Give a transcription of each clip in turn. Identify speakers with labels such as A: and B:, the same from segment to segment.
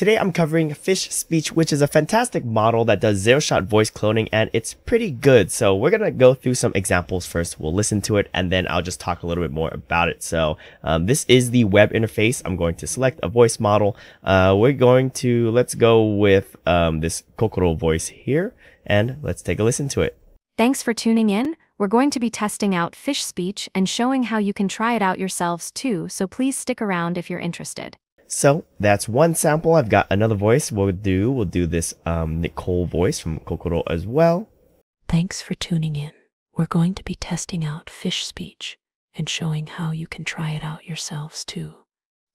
A: Today I'm covering Fish Speech, which is a fantastic model that does zero shot voice cloning and it's pretty good. So we're going to go through some examples first. We'll listen to it and then I'll just talk a little bit more about it. So um, this is the web interface. I'm going to select a voice model. Uh, we're going to, let's go with um, this Kokoro voice here and let's take a listen to it.
B: Thanks for tuning in. We're going to be testing out Fish Speech and showing how you can try it out yourselves too, so please stick around if you're interested.
A: So that's one sample. I've got another voice we'll do. We'll do this um, Nicole voice from Kokoro as well.
C: Thanks for tuning in. We're going to be testing out fish speech and showing how you can try it out yourselves too.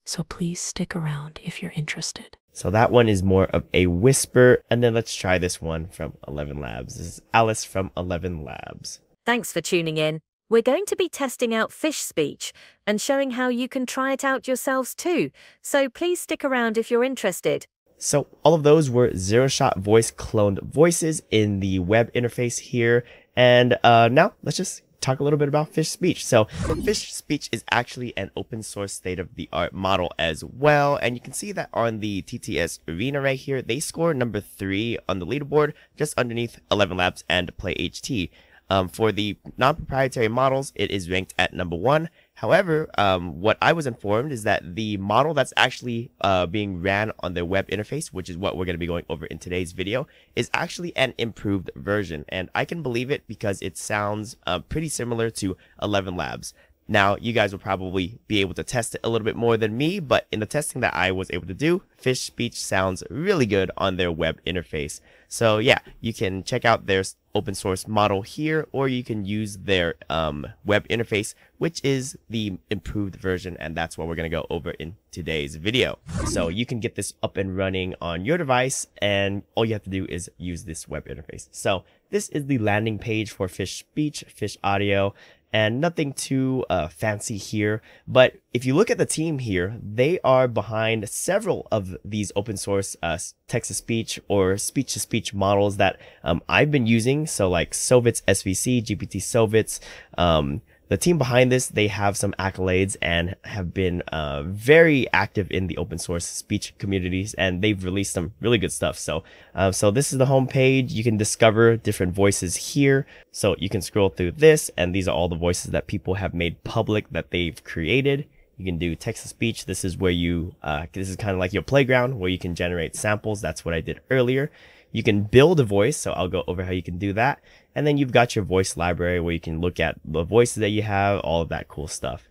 C: So please stick around if you're interested.
A: So that one is more of a whisper. And then let's try this one from 11 Labs. This is Alice from 11 Labs.
D: Thanks for tuning in. We're going to be testing out fish speech and showing how you can try it out yourselves too, so please stick around if you're interested.
A: So all of those were zero shot voice cloned voices in the web interface here. And uh, now let's just talk a little bit about Fish Speech. So Fish Speech is actually an open source state of the art model as well. And you can see that on the TTS arena right here, they score number three on the leaderboard, just underneath 11 Labs and Play HT. Um, for the non-proprietary models, it is ranked at number one. However, um, what I was informed is that the model that's actually uh, being ran on the web interface, which is what we're going to be going over in today's video, is actually an improved version. And I can believe it because it sounds uh, pretty similar to 11 Labs. Now, you guys will probably be able to test it a little bit more than me, but in the testing that I was able to do, Fish Speech sounds really good on their web interface. So yeah, you can check out their open source model here, or you can use their um, web interface, which is the improved version, and that's what we're going to go over in today's video. So you can get this up and running on your device, and all you have to do is use this web interface. So this is the landing page for Fish Speech, Fish Audio and nothing too uh, fancy here. But if you look at the team here, they are behind several of these open source uh, text to speech or speech to speech models that um, I've been using. So like So-VITS-SVC, GPT SoVITS, um, the team behind this, they have some accolades and have been uh, very active in the open source speech communities, and they've released some really good stuff. So, uh, so this is the homepage. You can discover different voices here. So you can scroll through this, and these are all the voices that people have made public that they've created. You can do text to speech. This is where you, uh, this is kind of like your playground where you can generate samples. That's what I did earlier. You can build a voice, so I'll go over how you can do that. And then you've got your voice library where you can look at the voices that you have, all of that cool stuff.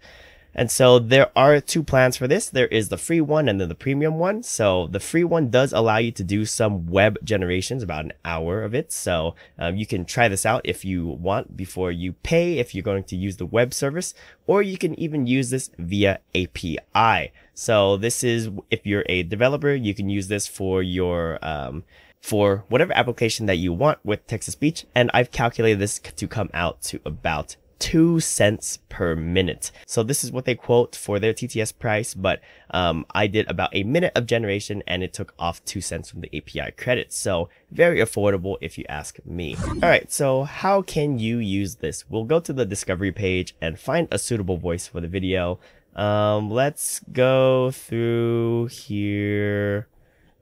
A: And so there are two plans for this. There is the free one and then the premium one. So the free one does allow you to do some web generations, about an hour of it. So um, you can try this out if you want before you pay, if you're going to use the web service, or you can even use this via API. So this is, if you're a developer, you can use this for your, um, for whatever application that you want with text to speech. And I've calculated this to come out to about two cents per minute. So this is what they quote for their TTS price, but um, I did about a minute of generation and it took off two cents from the API credits. So very affordable if you ask me. All right, so how can you use this? We'll go to the discovery page and find a suitable voice for the video. Um, let's go through here.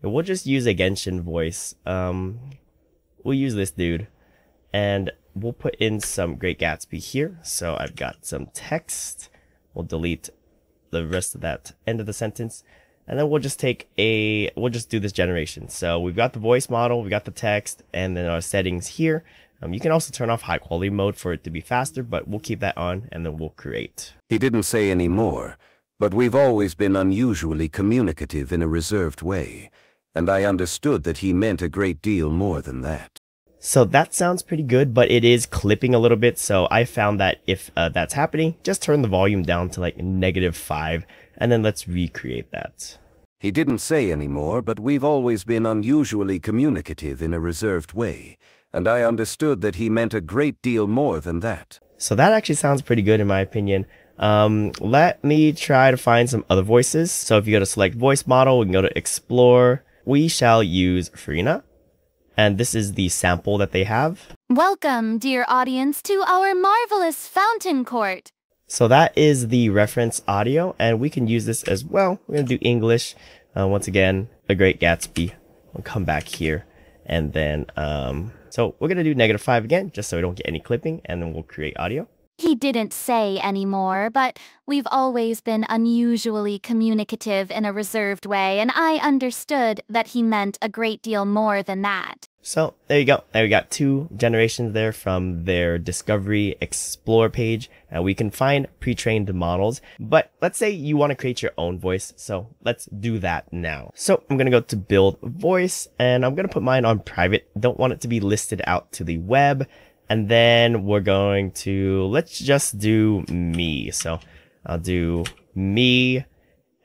A: We'll just use a Genshin voice. Um, we'll use this dude. And we'll put in some Great Gatsby here. So I've got some text. We'll delete the rest of that end of the sentence. And then we'll just take a, we'll just do this generation. So we've got the voice model, we've got the text, and then our settings here. Um, you can also turn off high quality mode for it to be faster, but we'll keep that on and then we'll create.
E: He didn't say any more, but we've always been unusually communicative in a reserved way and I understood that he meant a great deal more than that.
A: So that sounds pretty good, but it is clipping a little bit. So I found that if uh, that's happening, just turn the volume down to like negative five, and then let's recreate that.
E: He didn't say any more, but we've always been unusually communicative in a reserved way, and I understood that he meant a great deal more than that.
A: So that actually sounds pretty good in my opinion. Um, let me try to find some other voices. So if you go to select voice model, we can go to explore, we shall use Furina. And this is the sample that they have.
F: Welcome, dear audience, to our marvelous fountain court.
A: So that is the reference audio, and we can use this as well. We're going to do English. Uh, once again, A Great Gatsby. We'll come back here. And then, um, so we're going to do negative 5 again, just so we don't get any clipping. And then we'll create audio.
F: He didn't say anymore, but we've always been unusually communicative in a reserved way, and I understood that he meant a great deal more than that.
A: So there you go. There we got two generations there from their Discovery Explore page. and we can find pre-trained models, but let's say you want to create your own voice. So let's do that now. So I'm going to go to build voice and I'm going to put mine on private. Don't want it to be listed out to the web. And then we're going to, let's just do me. So I'll do me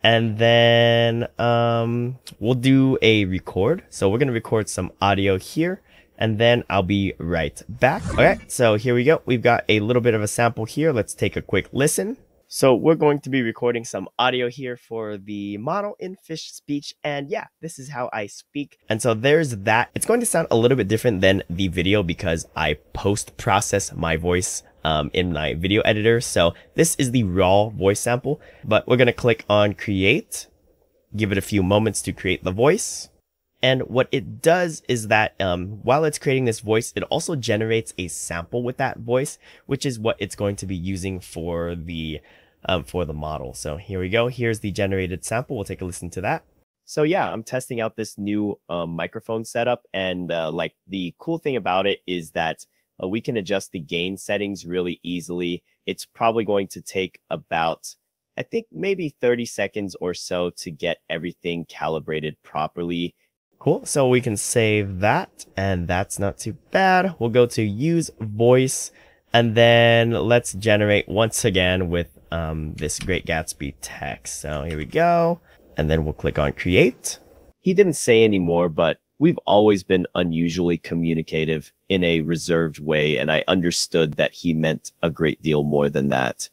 A: and then um, we'll do a record. So we're going to record some audio here and then I'll be right back. Okay, so here we go. We've got a little bit of a sample here. Let's take a quick listen. So we're going to be recording some audio here for the model in fish speech. And yeah, this is how I speak. And so there's that. It's going to sound a little bit different than the video because I post process my voice um, in my video editor. So this is the raw voice sample, but we're going to click on create, give it a few moments to create the voice. And what it does is that um, while it's creating this voice, it also generates a sample with that voice, which is what it's going to be using for the um, for the model. So here we go. Here's the generated sample. We'll take a listen to that. So yeah, I'm testing out this new um, microphone setup, and uh, like the cool thing about it is that uh, we can adjust the gain settings really easily. It's probably going to take about, I think maybe 30 seconds or so to get everything calibrated properly. Cool. So we can save that and that's not too bad. We'll go to use voice and then let's generate once again with um, this Great Gatsby text. So here we go. And then we'll click on create. He didn't say anymore, but we've always been unusually communicative in a reserved way, and I understood that he meant a great deal more than that.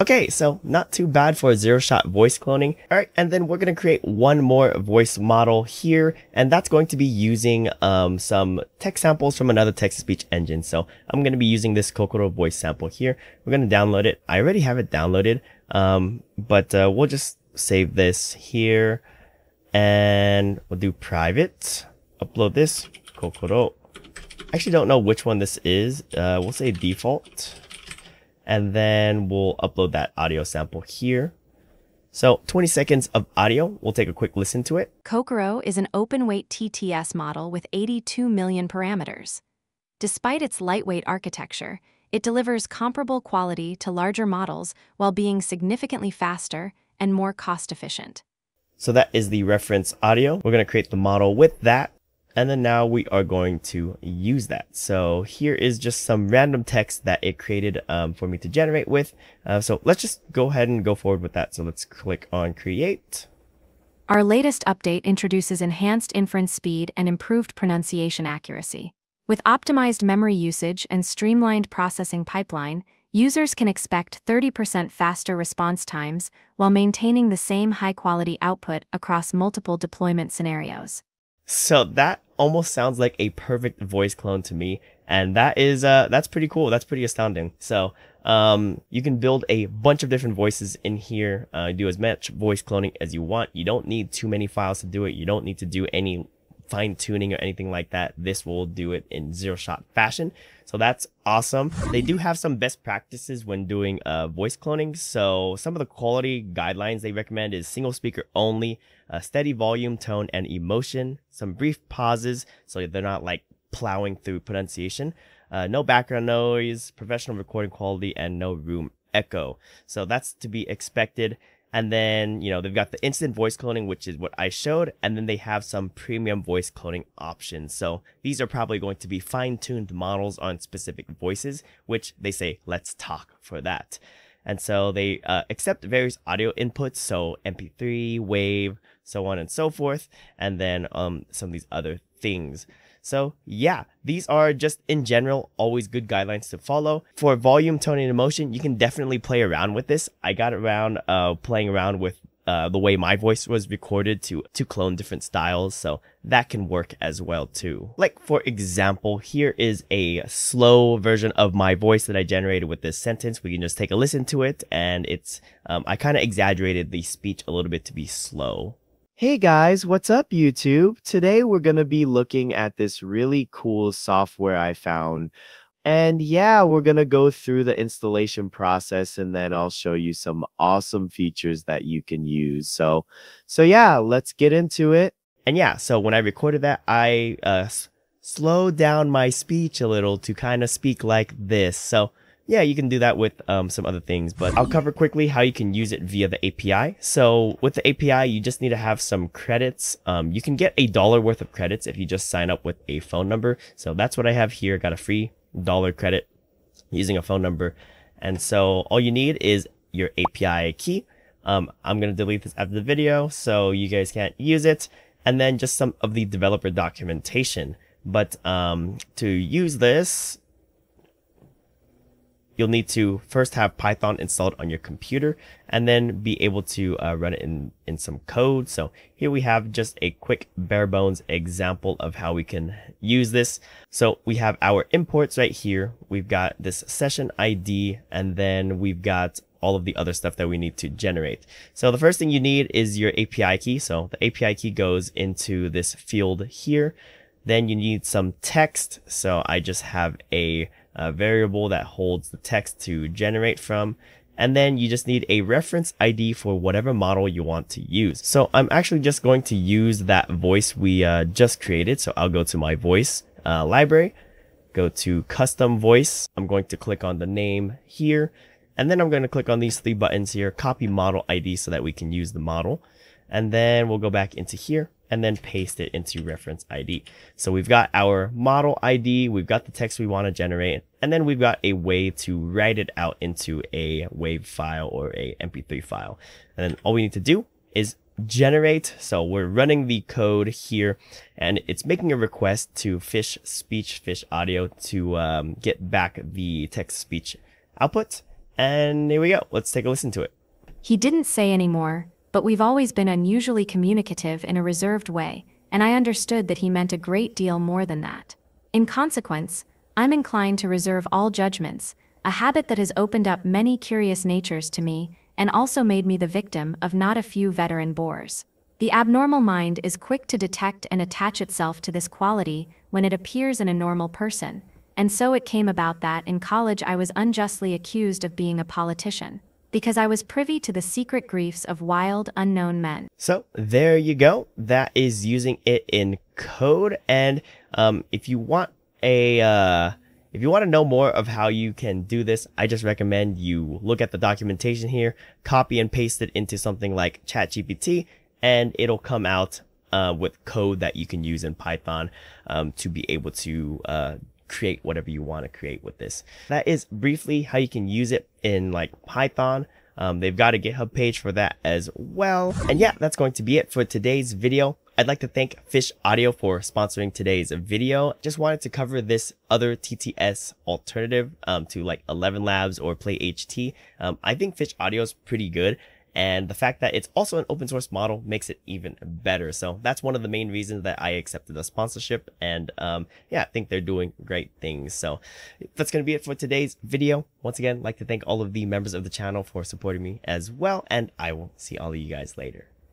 A: Okay, so not too bad for zero shot voice cloning. All right, and then we're going to create one more voice model here, and that's going to be using um, some text samples from another text to speech engine. So I'm going to be using this Kokoro voice sample here. We're going to download it. I already have it downloaded, um, but uh, we'll just save this here and we'll do private upload this Kokoro. I actually don't know which one this is. Uh, we'll say default. And then we'll upload that audio sample here. So 20 seconds of audio. We'll take a quick listen to it.
B: Kokoro is an open-weight TTS model with 82 million parameters. Despite its lightweight architecture, it delivers comparable quality to larger models while being significantly faster and more cost-efficient.
A: So that is the reference audio. We're going to create the model with that. And then now we are going to use that. So here is just some random text that it created um, for me to generate with. Uh, so let's just go ahead and go forward with that. So let's click on create.
B: Our latest update introduces enhanced inference speed and improved pronunciation accuracy. With optimized memory usage and streamlined processing pipeline, users can expect 30% faster response times while maintaining the same high-quality output across multiple deployment scenarios.
A: So that almost sounds like a perfect voice clone to me. And that is, uh, that's pretty cool. That's pretty astounding. So, um, you can build a bunch of different voices in here, uh, do as much voice cloning as you want. You don't need too many files to do it. You don't need to do any fine tuning or anything like that. This will do it in zero shot fashion. So that's awesome. They do have some best practices when doing uh, voice cloning. So some of the quality guidelines they recommend is single speaker only, uh, steady volume, tone, and emotion, some brief pauses so they're not like plowing through pronunciation, uh, no background noise, professional recording quality, and no room echo. So that's to be expected. And then, you know, they've got the instant voice cloning, which is what I showed. And then they have some premium voice cloning options. So these are probably going to be fine tuned models on specific voices, which they say, let's talk for that. And so they uh, accept various audio inputs. So MP3, WAV, so on and so forth. And then um, some of these other things. So yeah, these are just in general always good guidelines to follow. For volume, tone, and emotion, you can definitely play around with this. I got around uh, playing around with uh, the way my voice was recorded to to clone different styles so that can work as well too like for example here is a slow version of my voice that i generated with this sentence we can just take a listen to it and it's um, i kind of exaggerated the speech a little bit to be slow Hey guys, what's up YouTube? Today we're going to be looking at this really cool software I found. And yeah, we're going to go through the installation process and then I'll show you some awesome features that you can use. So, so yeah, let's get into it. And yeah, so when I recorded that, I uh, slowed down my speech a little to kind of speak like this. So yeah, you can do that with um, some other things, but I'll cover quickly how you can use it via the API. So with the API, you just need to have some credits. Um, you can get a dollar worth of credits if you just sign up with a phone number. So that's what I have here. Got a free dollar credit using a phone number. And so all you need is your API key. Um, I'm going to delete this after the video so you guys can't use it. And then just some of the developer documentation. But um, to use this, you'll need to first have Python installed on your computer and then be able to uh, run it in, in some code. So here we have just a quick bare bones example of how we can use this. So we have our imports right here. We've got this session ID and then we've got all of the other stuff that we need to generate. So the first thing you need is your API key. So the API key goes into this field here. Then you need some text. So I just have a a variable that holds the text to generate from. And then you just need a reference ID for whatever model you want to use. So I'm actually just going to use that voice we uh, just created. So I'll go to my voice uh, library, go to custom voice. I'm going to click on the name here. And then I'm going to click on these three buttons here, copy model ID so that we can use the model. And then we'll go back into here and then paste it into reference ID. So we've got our model ID, we've got the text we want to generate, and then we've got a way to write it out into a WAV file or a MP3 file. And then all we need to do is generate. So we're running the code here and it's making a request to Fish Speech, Fish Audio to um, get back the text speech output. And here we go. Let's take a listen to it.
B: He didn't say any more, but we've always been unusually communicative in a reserved way, and I understood that he meant a great deal more than that. In consequence, I'm inclined to reserve all judgments, a habit that has opened up many curious natures to me and also made me the victim of not a few veteran bores. The abnormal mind is quick to detect and attach itself to this quality when it appears in a normal person, and so it came about that in college I was unjustly accused of being a politician because I was privy to the secret griefs of wild, unknown men.
A: So there you go. That is using it in code. And um, if you want a, uh, if you want to know more of how you can do this, I just recommend you look at the documentation here, copy and paste it into something like ChatGPT, and it'll come out uh, with code that you can use in Python um, to be able to uh, create whatever you want to create with this. That is briefly how you can use it in like Python. Um, they've got a GitHub page for that as well. And yeah, that's going to be it for today's video. I'd like to thank Fish Audio for sponsoring today's video. Just wanted to cover this other TTS alternative um, to like 11 Labs or Play HT. Um, I think Fish Audio is pretty good. And the fact that it's also an open source model makes it even better. So that's one of the main reasons that I accepted the sponsorship. And um, yeah, I think they're doing great things. So that's going to be it for today's video. Once again, I'd like to thank all of the members of the channel for supporting me as well. And I will see all of you guys later.